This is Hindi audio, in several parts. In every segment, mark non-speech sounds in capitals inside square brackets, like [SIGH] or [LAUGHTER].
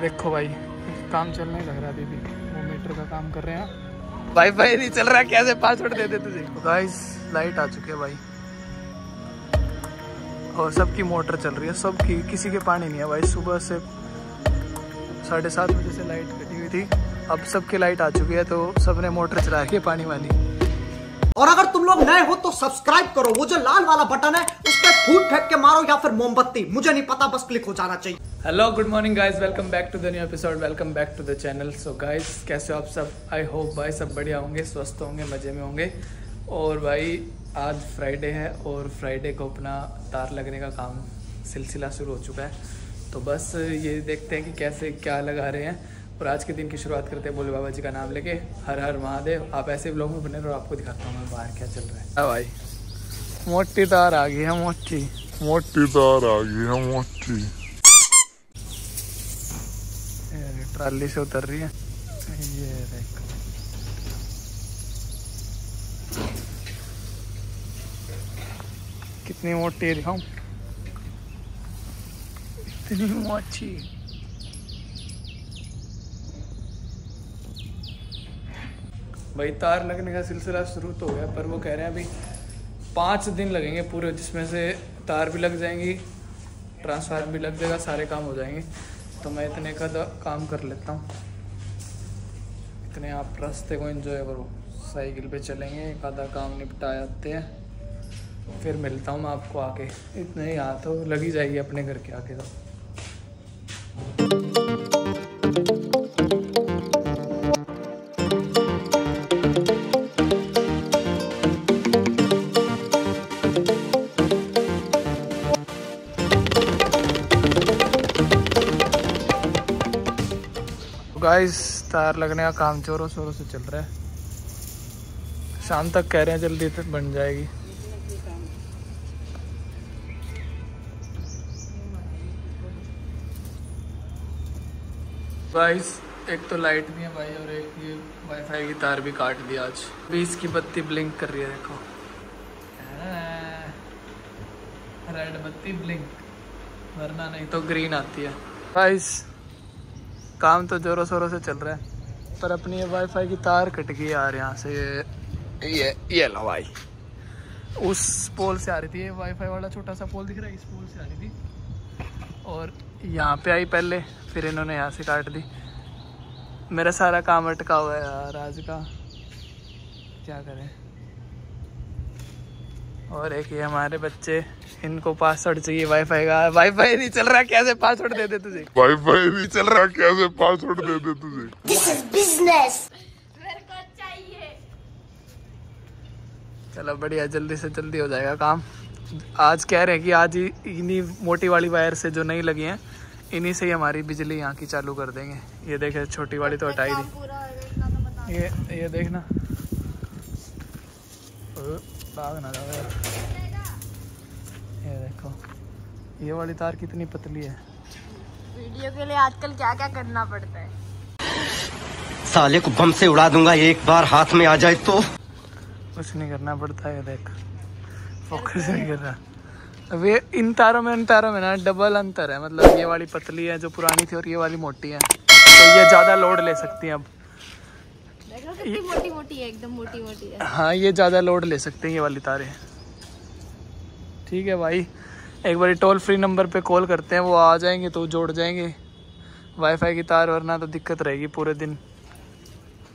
देखो भाई काम चलने लग रहा है अभी भी। वो मीटर का काम कर रहे हैं। वाई फाई नहीं चल रहा कैसे पासवर्ड दे दे तुझे? गाइस लाइट आ चुकी है भाई। और सबकी मोटर चल रही है सबकी किसी के पानी नहीं है भाई। सुबह से साढ़े सात बजे से लाइट कटी हुई थी। अब सबकी लाइट आ चुकी है तो सबने मोटर चला है पानी वाली। और अगर तुम लोग नए हो तो सब्सक्राइब करो। वो जो लाल वाला बटन है पर फूट फेंक के मारो या फिर मोमबत्ती? मुझे नहीं पता बस क्लिक हो जाना चाहिए। Hello good morning guys welcome back to the new episode welcome back to the channel so guys कैसे हो आप सब? आई होप भाई सब बढ़िया होंगे स्वस्थ होंगे मज़े में होंगे। और भाई आज फ्राइडे है और फ्राइडे को अपना तार लगने का काम सिलसिला शुरू हो चुका है। तो बस ये देखते हैं कि कैसे क्या लगा रहे हैं। और आज के दिन की शुरुआत करते हैं बोले बाबा जी का नाम लेके। हर हर महादेव। आप ऐसे ब्लॉग में बने रहो आपको दिखाता हूँ मैं बाहर क्या चल रहा है। हाँ भाई। मोटी तार आ गई है मोटी। मोटी तार आ गई है मोटी। ट्राली से उतर रही है। ये कितनी मोटी है दिखाऊँ? इतनी मोटी। भाई तार लगने का सिलसिला शुरू तो हो गया पर वो कह रहे हैं अभी पाँच दिन लगेंगे पूरे, जिसमें से तार भी लग जाएँगी ट्रांसफार्म भी लग जाएगा, सारे काम हो जाएँगे। तो मैं इतने का तो काम कर लेता हूँ। इतने आप रास्ते को एंजॉय करो। साइकिल पे चलेंगे, एक आधा काम निपटा जाते हैं। फिर मिलता हूँ मैं आपको आके। इतने ही हाथ तो लगी जाएगी अपने घर के आके तो। गाइस तार लगने का काम जोरों शोरों से चल रहा है। शाम तक कह रहे हैं जल्दी तक बन जाएगी। गाइस एक तो लाइट भी है भाई और एक ये वाईफाई की तार भी काट दी आज। अभी इसकी बत्ती ब्लिंक कर रही है, देखो। रेड बत्ती ब्लिंक वरना नहीं तो ग्रीन आती है। गाइस काम तो जोरों शोरों से चल रहा है पर अपनी ये वाईफाई की तार कट गई यार यहाँ से। ये ये ये लो भाई। उस पोल से आ रही थी ये वाईफाई वाला छोटा सा पोल दिख रहा है इस पोल से आ रही थी। और यहाँ पे आई पहले फिर इन्होंने यहाँ से काट दी। मेरा सारा काम अटका हुआ है यार आज का। क्या करें? और एक ये हमारे बच्चे इनको पासवर्ड चाहिए वाईफाई का। वाईफाई नहीं चल रहा कैसे पासवर्ड दे दे तुझे? वाई फाई नहीं चल रहा कैसे पासवर्ड दे दे तुझे? This is business. चलो बढ़िया जल्दी से जल्दी हो जाएगा काम। आज कह रहे हैं कि आज ही इन्हीं मोटी वाली वायर से जो नहीं लगी हैं इन्हीं से ही हमारी बिजली यहाँ की चालू कर देंगे। ये देखे छोटी वाली तो हटाई दी। ये ये देखना भाग ना यार। ये देखो ये वाली तार कितनी पतली है। वीडियो के लिए आजकल क्या क्या करना पड़ता है? साले को बम से उड़ा दूँगा एक बार हाथ में आ जाए तो। कुछ नहीं करना पड़ता है देख। फोकस नहीं कर रहा अब ये इन तारों में इन तारों में ना डबल अंतर है। मतलब ये वाली पतली है जो पुरानी थी और ये वाली मोटी है। तो ये ज़्यादा लोड ले सकती है अब। कितनी मोटी मोटी है एकदम मोटी मोटी है। हाँ ये ज़्यादा लोड ले सकते हैं ये वाली तारें। ठीक है भाई एक बार टोल फ्री नंबर पे कॉल करते हैं वो आ जाएँगे तो जोड़ जाएँगे। वाईफाई की तार वरना तो दिक्कत रहेगी पूरे दिन।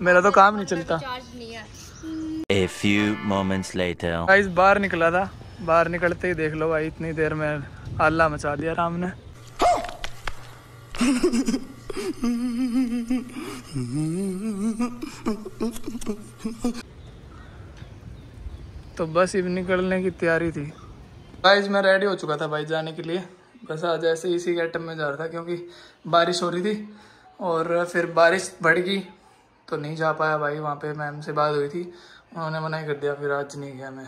मेरा तो काम नहीं चलता। चार्ज नहीं है। A few moments later. Guys बाहर निकला था। बाहर निकलते ही देख लो भाई इतनी देर में हल्ला मचा दिया राम ने। [LAUGHS] [LAUGHS] तो बस अब निकलने की तैयारी थी। गाइस मैं रेडी हो चुका था भाई जाने के लिए। बस आज ऐसे इसी गेटअप में जा रहा था क्योंकि बारिश हो रही थी और फिर बारिश बढ़ गई तो नहीं जा पाया भाई। वहाँ पे मैम से बात हुई थी। उन्होंने मना ही कर दिया, फिर आज नहीं गया मैं।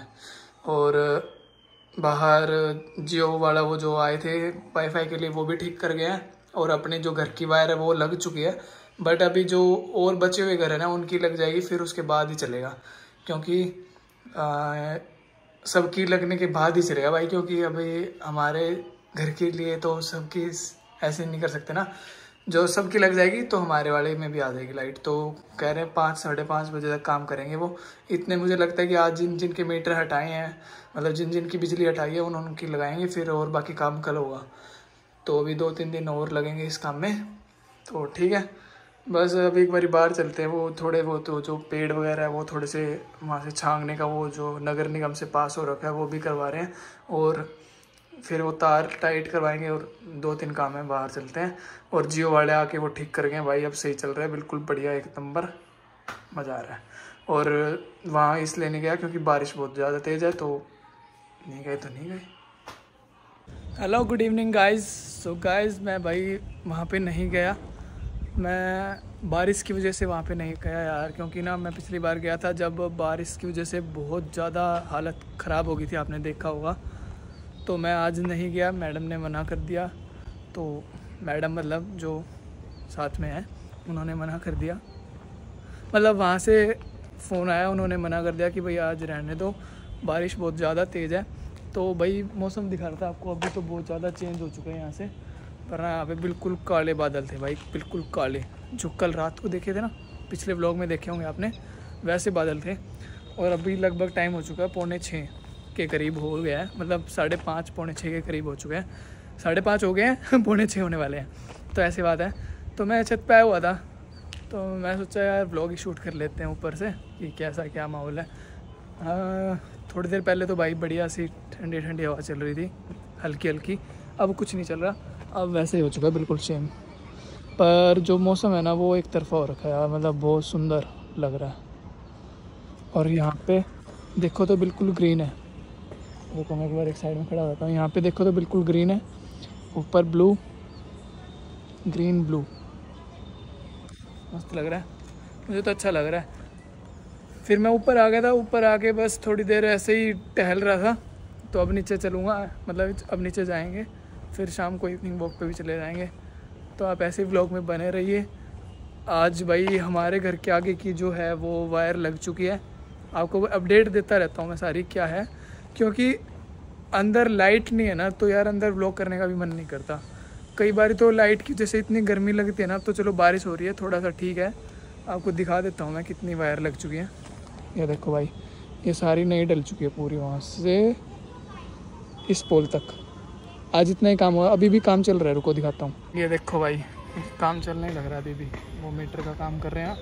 और बाहर जियो वाला वो जो आए थे वाईफाई के लिए वो भी ठीक कर गए हैं और अपने जो घर की वायर है वो लग चुकी है। बट अभी जो और बचे हुए घर है ना, उनकी लग जाएगी, फिर उसके बाद ही चलेगा। क्योंकि सबकी लगने के बाद ही चलेगा भाई, क्योंकि अभी हमारे घर के लिए तो सबकी ऐसे नहीं कर सकते ना। जो सबकी लग जाएगी तो हमारे वाले में भी आ जाएगी लाइट। तो कह रहे हैं पाँच, साढ़े पाँच बजे तक काम करेंगे वो। इतने मुझे लगता है कि आज जिन, जिनके मीटर हटाए हैं मतलब जिन जिन की बिजली हटाई है, उन, उनकी लगाएँगे, फिर और बाकी काम कल होगा। तो अभी दो, तीन दिन और लगेंगे इस काम में। तो ठीक है। बस अब एक बारी बाहर चलते हैं, वो थोड़े वो तो जो पेड़ वगैरह है, वो थोड़े से वहाँ से छांगने का, वो जो नगर निगम से पास हो रखा है, वो भी करवा रहे हैं और फिर वो तार टाइट करवाएँगे और दो तीन काम है, बाहर चलते हैं और जियो वाले आके वो ठीक कर गए भाई अब सही चल रहा है, बिल्कुल बढ़िया एक नंबर मज़ा आ रहा है। और वहाँ इसलिए नहीं गया क्योंकि बारिश बहुत ज़्यादा तेज़ है तो नहीं गए तो नहीं गए। Hello good evening guys so guys मैं भाई वहाँ पे नहीं गया। मैं बारिश की वजह से वहाँ पे नहीं गया यार, क्योंकि ना मैं पिछली बार गया था जब बारिश की वजह से बहुत ज़्यादा हालत ख़राब हो गई थी, आपने देखा होगा। तो मैं आज नहीं गया, मैडम ने मना कर दिया। तो मैडम मतलब जो साथ में है, उन्होंने मना कर दिया। मतलब वहाँ से फ़ोन आया, उन्होंने मना कर दिया कि भाई आज रहने दो, बारिश बहुत ज़्यादा तेज़ है। तो भाई मौसम दिखा रहा था आपको, अभी तो बहुत ज़्यादा चेंज हो चुका है यहाँ से। पर ना यहाँ पे बिल्कुल काले बादल थे भाई, बिल्कुल काले। जो कल रात को देखे थे ना, पिछले ब्लॉग में देखे होंगे आपने, वैसे बादल थे। और अभी लगभग टाइम हो चुका है, पौने छः के करीब हो गया है। मतलब साढ़े पाँच, पौने छः के करीब हो चुके हैं। साढ़े पाँच हो गए हैं, [LAUGHS] पौने छः होने वाले हैं। तो ऐसी बात है। तो मैं छत पे आया हुआ था। तो मैं सोचा यार ब्लॉग ही शूट कर लेते हैं ऊपर से, कि कैसा क्या माहौल है। हाँ थोड़ी देर पहले तो भाई बढ़िया सी ठंडी ठंडी हवा चल रही थी हल्की हल्की अब कुछ नहीं चल रहा। अब वैसे ही हो चुका है, बिल्कुल सेम पर जो मौसम है ना, वो एक तरफा हो रखा है मतलब बहुत सुंदर लग रहा है. और यहाँ पे देखो तो बिल्कुल ग्रीन है. देखो मैं एक बार एक साइड में खड़ा रहता हूँ. यहाँ पे देखो तो बिल्कुल ग्रीन है. ऊपर ब्लू ग्रीन ब्लू मस्त लग रहा है. मुझे तो अच्छा लग रहा है. फिर मैं ऊपर आ गया था, ऊपर आके बस थोड़ी देर ऐसे ही टहल रहा था. तो अब नीचे चलूँगा मतलब अब नीचे जाएँगे. फिर शाम को इवनिंग वॉक पे भी चले जाएँगे। तो आप ऐसे व्लॉग में बने रहिए। आज भाई हमारे घर के आगे की जो है वो वायर लग चुकी है। आपको अपडेट देता रहता हूँ मैं सारी क्या है। क्योंकि अंदर लाइट नहीं है ना तो यार अंदर ब्लॉक करने का भी मन नहीं करता। कई बार तो लाइट की जैसे इतनी गर्मी लगती है ना तो चलो बारिश हो रही है थोड़ा सा ठीक है। आपको दिखा देता हूँ मैं कितनी वायर लग चुकी है। ये देखो भाई, ये सारी नहीं डल चुकी है पूरी वहाँ से इस पोल तक। आज इतना ही काम हुआ, अभी भी काम चल रहा है, रुको दिखाता हूँ। ये देखो भाई, काम चलने लग रहा है अभी भी। वो मीटर का काम कर रहे हैं।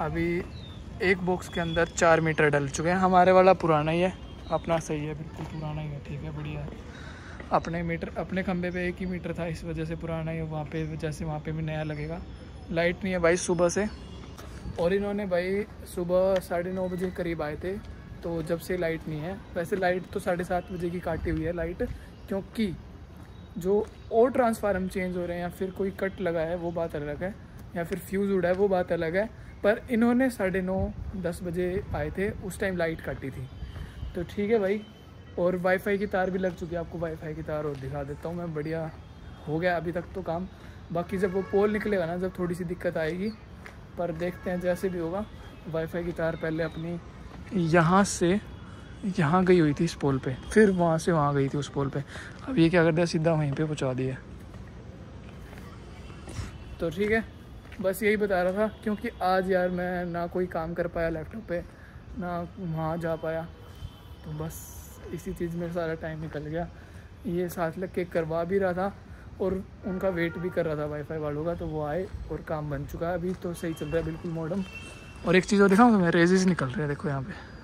अभी एक बॉक्स के अंदर चार मीटर डल चुके हैं। हमारे वाला पुराना ही है। अपना सही है, बिल्कुल पुराना ही है। ठीक है, बढ़िया है। अपने मीटर, अपने खंबे पे एक ही मीटर था, इस वजह से पुराना ही वहाँ पे, जैसे वहाँ पे भी नया लगेगा। लाइट नहीं है भाई सुबह से। और इन्होंने भाई सुबह साढ़े नौ बजे करीब आए थे। तो जब से लाइट नहीं है, वैसे लाइट तो साढ़े सात बजे की काटी हुई है लाइट क्योंकि जो और ट्रांसफार्म चेंज हो रहे हैं या फिर कोई कट लगा है, वो बात अलग है, या फिर फ्यूज़ उड़ा है, वो बात अलग है। पर इन्होंने साढ़े नौ, दस बजे आए थे, उस टाइम लाइट काटी थी। तो ठीक है भाई, और वाईफाई की तार भी लग चुकी है, आपको वाईफाई की तार और दिखा देता हूँ मैं, बढ़िया हो गया अभी तक तो काम। बाकी जब वो पोल निकलेगा ना, जब थोड़ी सी दिक्कत आएगी, पर देखते हैं जैसे भी होगा। वाईफाई की तार पहले अपनी यहाँ से यहाँ गई हुई थी इस पोल पे। फिर वहाँ से वहाँ गई थी उस पोल पे। अब ये क्या कर दिया? सीधा वहीं पे पहुँचा दिया। तो ठीक है, बस यही बता रहा था, क्योंकि आज यार मैं ना कोई काम कर पाया लैपटॉप पे, ना वहाँ जा पाया। तो बस इसी चीज़ में सारा टाइम निकल गया। ये साथ लग के करवा भी रहा था, और उनका वेट भी कर रहा था वाईफाई वालों का तो वो आए और काम बन चुका है। अभी तो सही चल रहा है, बिल्कुल मॉडर्न और एक चीज़ और दिखाऊँ तो मैं रेजेज निकल रहे हैं, देखो यहाँ पे।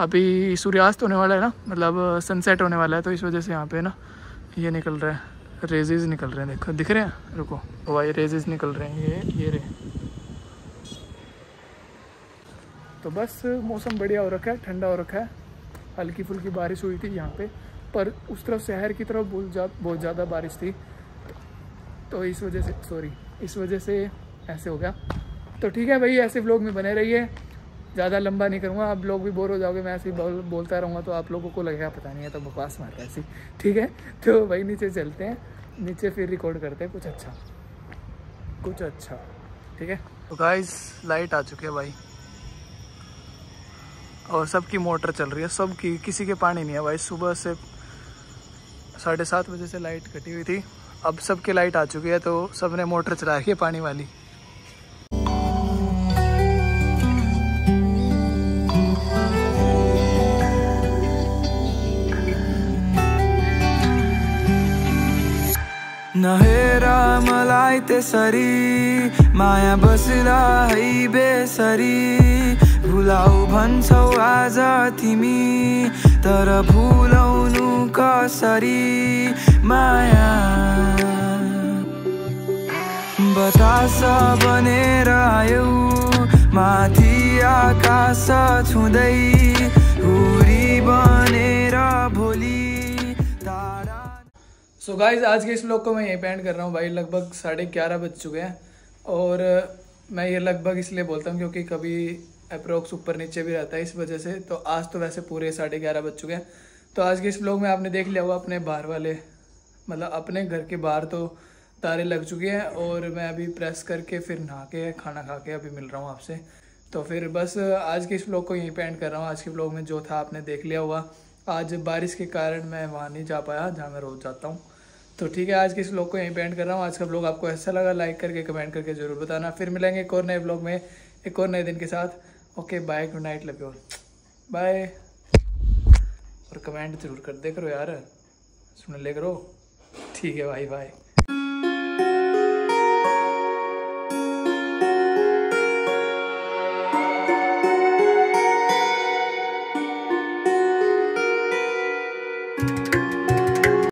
अभी सूर्यास्त होने वाला है ना मतलब सनसेट होने वाला है तो इस वजह से यहाँ पे ना ये निकल रहा है रेजेज निकल रहे हैं, देखो, दिख रहे हैं? रुको भाई रेजेज निकल रहे हैं, ये ये रे तो बस, मौसम बढ़िया हो रखा है, ठंडा हो रखा है हल्की फुल्की बारिश हुई थी यहाँ पे, पर उस तरफ़ शहर की तरफ़ बहुत जा बहुत ज़्यादा बारिश थी तो इस वजह से सॉरी इस वजह से ऐसे हो गया। तो ठीक है भाई, ऐसे व्लॉग में बने रहिए। ज़्यादा लंबा नहीं करूँगा। आप लोग भी बोर हो जाओगे मैं ऐसे ही बोल, बोलता रहूँगा तो आप लोगों को लगेगा पता नहीं है तो बकवास मार ऐसी ठीक है? तो भाई नीचे चलते हैं। नीचे फिर रिकॉर्ड करते हैं। कुछ अच्छा। कुछ अच्छा। ठीक है? तो गाइस लाइट आ चुकी है भाई। और सबकी मोटर चल रही है। सबकी किसी के पानी नहीं है भाई। सुबह से साढ़े सात बजे से लाइट कटी हुई थी। अब सबकी लाइट आ चुकी है तो सबने मोटर चला रखी है पानी वाली। नहेर मलाई त्यसरी माया बस्दा है बेसरी। भुलाउ भन्छौ आज तिमी तर भुलाउनु कसरी? माया बतास बनेर आयौ माथि आकाश छुँदै हुरी बनेर भोलि। सो so गाइज़ आज के इस व्लॉग को मैं यहीं पेंड कर रहा हूँ भाई। लगभग साढ़े ग्यारह बज चुके हैं। और मैं ये लगभग इसलिए बोलता हूँ क्योंकि कभी अप्रोक्स ऊपर नीचे भी रहता है इस वजह से। तो आज तो वैसे पूरे साढ़े ग्यारह बज चुके हैं। तो आज के इस व्लॉग में आपने देख लिया होगा, अपने बाहर वाले मतलब अपने घर के बाहर तो तारे लग चुके हैं। और मैं अभी प्रेस करके फिर नहा के, खाना खा के अभी मिल रहा हूँ आपसे। तो फिर बस आज के इस व्लॉग को यहीं पे कर रहा हूँ। आज के ब्लॉग में जो था आपने देख लिया होगा। आज बारिश के कारण मैं वहाँ नहीं जा पाया, जहाँ मैं रोज़ जाता हूँ। तो ठीक है, आज के इस ब्लॉग को यहीं पे एंड कर रहा हूँ। आज का ब्लॉग आपको ऐसा लगा लाइक करके कमेंट करके ज़रूर बताना। फिर मिलेंगे एक और नए ब्लॉग में, एक और नए दिन के साथ। Okay bye good night love you bye और कमेंट ज़रूर कर दे करो यार। सुन ले करो। ठीक है भाई बाय